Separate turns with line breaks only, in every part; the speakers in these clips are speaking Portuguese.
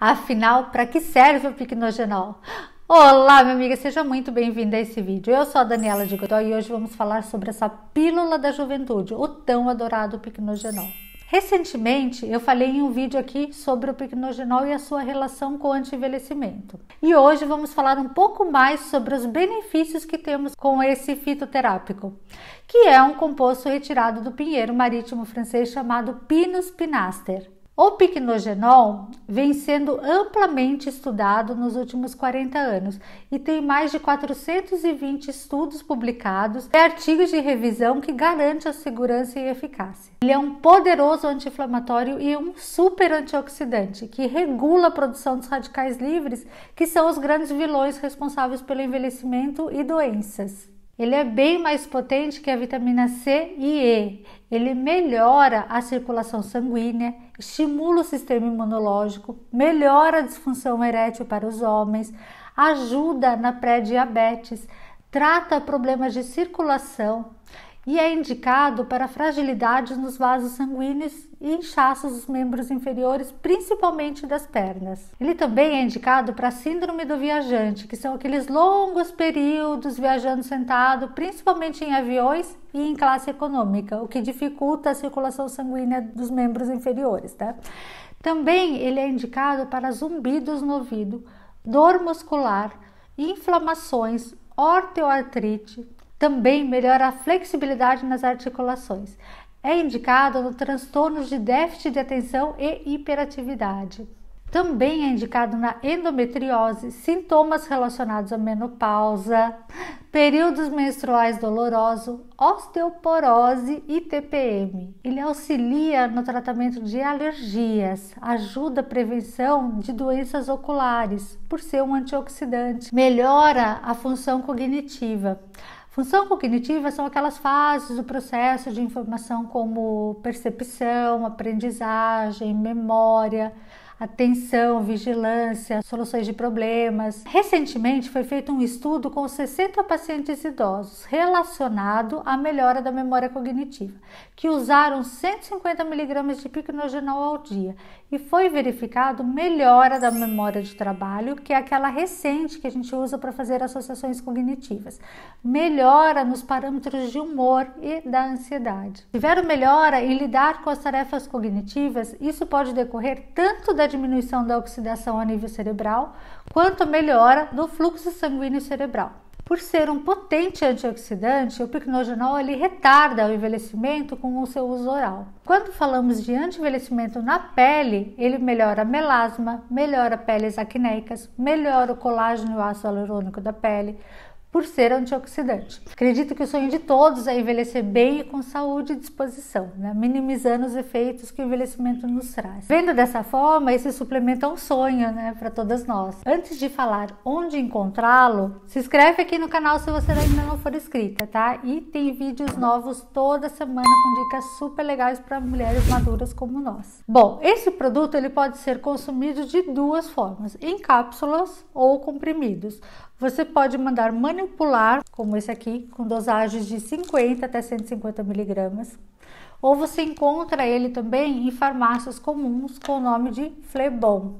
Afinal, para que serve o picnogenol? Olá, minha amiga, seja muito bem-vinda a esse vídeo. Eu sou a Daniela de Godoy e hoje vamos falar sobre essa pílula da juventude, o tão adorado picnogenol. Recentemente, eu falei em um vídeo aqui sobre o picnogenol e a sua relação com o anti-envelhecimento. E hoje vamos falar um pouco mais sobre os benefícios que temos com esse fitoterápico, que é um composto retirado do pinheiro marítimo francês chamado Pinus pinaster. O picnogenol vem sendo amplamente estudado nos últimos 40 anos e tem mais de 420 estudos publicados e artigos de revisão que garante a segurança e eficácia. Ele é um poderoso anti-inflamatório e um super antioxidante que regula a produção dos radicais livres, que são os grandes vilões responsáveis pelo envelhecimento e doenças. Ele é bem mais potente que a vitamina C e E. Ele melhora a circulação sanguínea, estimula o sistema imunológico, melhora a disfunção erétil para os homens, ajuda na pré-diabetes, trata problemas de circulação, e é indicado para fragilidades nos vasos sanguíneos e inchaços dos membros inferiores, principalmente das pernas. Ele também é indicado para síndrome do viajante, que são aqueles longos períodos viajando sentado, principalmente em aviões e em classe econômica, o que dificulta a circulação sanguínea dos membros inferiores. Tá? Também ele é indicado para zumbidos no ouvido, dor muscular, inflamações, ortoartrite, também melhora a flexibilidade nas articulações. É indicado no transtornos de déficit de atenção e hiperatividade. Também é indicado na endometriose, sintomas relacionados à menopausa, períodos menstruais dolorosos, osteoporose e TPM. Ele auxilia no tratamento de alergias, ajuda a prevenção de doenças oculares, por ser um antioxidante, melhora a função cognitiva. Função cognitiva são aquelas fases do processo de informação como percepção, aprendizagem, memória, atenção, vigilância, soluções de problemas. Recentemente foi feito um estudo com 60 pacientes idosos relacionado à melhora da memória cognitiva, que usaram 150 mg de picnogenol ao dia e foi verificado melhora da memória de trabalho, que é aquela recente que a gente usa para fazer associações cognitivas, melhora nos parâmetros de humor e da ansiedade. Tiveram melhora em lidar com as tarefas cognitivas, isso pode decorrer tanto da diminuição da oxidação a nível cerebral, quanto melhora do fluxo sanguíneo cerebral. Por ser um potente antioxidante, o picnogenol ele retarda o envelhecimento com o seu uso oral. Quando falamos de anti-envelhecimento na pele, ele melhora a melasma, melhora peles acneicas, melhora o colágeno e o ácido hialurônico da pele, por ser antioxidante. Acredito que o sonho de todos é envelhecer bem e com saúde e disposição, né? minimizando os efeitos que o envelhecimento nos traz. Vendo dessa forma, esse suplemento é um sonho né, para todas nós. Antes de falar onde encontrá-lo, se inscreve aqui no canal se você ainda não for inscrita, tá? E tem vídeos novos toda semana com dicas super legais para mulheres maduras como nós. Bom, esse produto ele pode ser consumido de duas formas, em cápsulas ou comprimidos. Você pode mandar manipular, como esse aqui, com dosagens de 50 até 150 miligramas. Ou você encontra ele também em farmácias comuns com o nome de Flebon.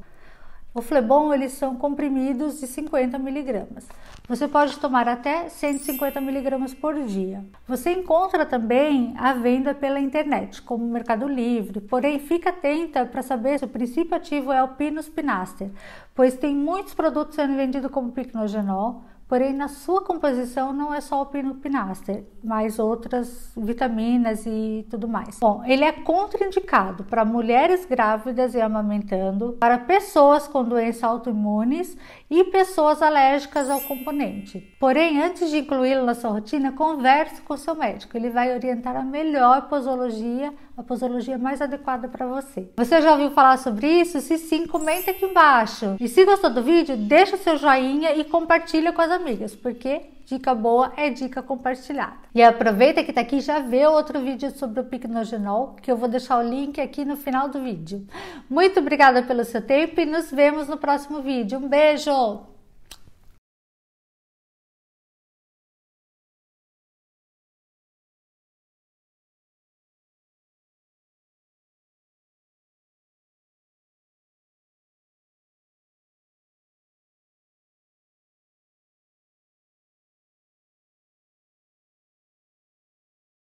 O Flebon eles são comprimidos de 50 miligramas. Você pode tomar até 150 miligramas por dia. Você encontra também a venda pela internet, como Mercado Livre. Porém, fica atenta para saber se o princípio ativo é o Pinus pinaster, pois tem muitos produtos sendo vendidos como picnogenol, Porém, na sua composição não é só o pinupinaster, mas outras vitaminas e tudo mais. Bom, ele é contraindicado para mulheres grávidas e amamentando, para pessoas com doenças autoimunes e pessoas alérgicas ao componente. Porém, antes de incluí-lo na sua rotina, converse com seu médico. Ele vai orientar a melhor posologia a posologia mais adequada para você. Você já ouviu falar sobre isso? Se sim, comenta aqui embaixo. E se gostou do vídeo, deixa seu joinha e compartilha com as amigas, porque dica boa é dica compartilhada. E aproveita que tá aqui já vê outro vídeo sobre o picnogenol, que eu vou deixar o link aqui no final do vídeo. Muito obrigada pelo seu tempo e nos vemos no próximo vídeo. Um beijo!